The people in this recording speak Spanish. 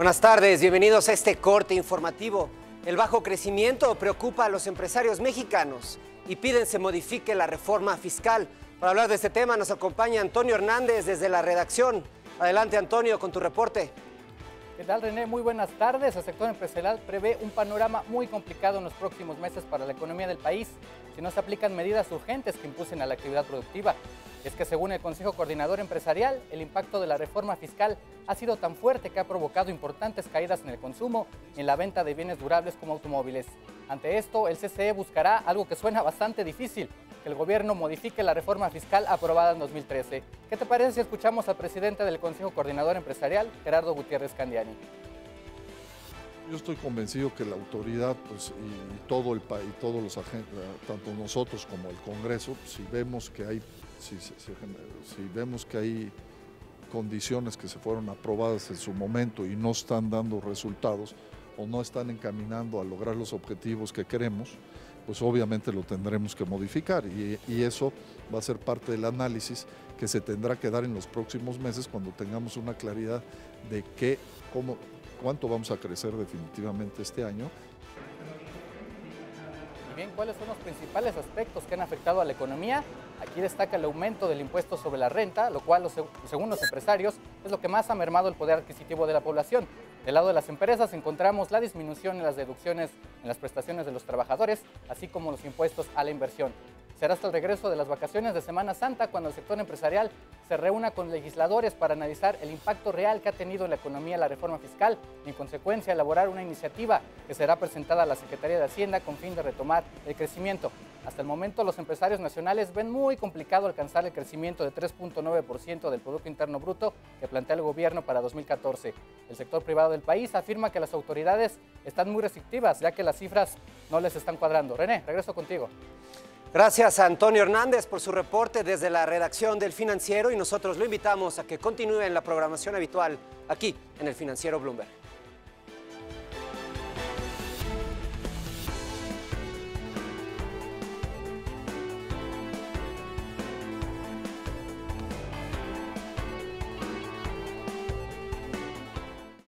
Buenas tardes, bienvenidos a este corte informativo. El bajo crecimiento preocupa a los empresarios mexicanos y piden se modifique la reforma fiscal. Para hablar de este tema nos acompaña Antonio Hernández desde la redacción. Adelante Antonio con tu reporte. ¿Qué tal René? Muy buenas tardes. El sector empresarial prevé un panorama muy complicado en los próximos meses para la economía del país si no se aplican medidas urgentes que impulsen a la actividad productiva. Es que según el Consejo Coordinador Empresarial, el impacto de la reforma fiscal ha sido tan fuerte que ha provocado importantes caídas en el consumo y en la venta de bienes durables como automóviles. Ante esto, el CCE buscará algo que suena bastante difícil, que el gobierno modifique la reforma fiscal aprobada en 2013. ¿Qué te parece si escuchamos al presidente del Consejo Coordinador Empresarial, Gerardo Gutiérrez Candiani? Yo estoy convencido que la autoridad pues, y, todo el país, todos los agentes, tanto nosotros como el Congreso, si vemos que hay si, vemos que hay condiciones que se fueron aprobadas en su momento y no están dando resultados o no están encaminando a lograr los objetivos que queremos, pues obviamente lo tendremos que modificar. Y, y, eso va a ser parte del análisis que se tendrá que dar en los próximos meses cuando tengamos una claridad de qué, cómo, cuánto vamos a crecer definitivamente este año ¿cuáles son los principales aspectos que han afectado a la economía? Aquí destaca el aumento del impuesto sobre la renta, lo cual, según los empresarios, es lo que más ha mermado el poder adquisitivo de la población. Del lado de las empresas encontramos la disminución en las deducciones en las prestaciones de los trabajadores, así como los impuestos a la inversión. Será hasta el regreso de las vacaciones de Semana Santa cuando el sector empresarial se reúna con legisladores para analizar el impacto real que ha tenido en la economía la reforma fiscal y en consecuencia elaborar una iniciativa que será presentada a la Secretaría de Hacienda con fin de retomar el crecimiento. Hasta el momento los empresarios nacionales ven muy complicado alcanzar el crecimiento de 3.9% del Producto Interno Bruto que plantea el gobierno para 2014. El sector privado del país afirma que las autoridades están muy restrictivas ya que las cifras no les están cuadrando. René, regreso contigo. Gracias a Antonio Hernández por su reporte desde la redacción del Financiero y nosotros lo invitamos a que continúe en la programación habitual aquí en el Financiero Bloomberg.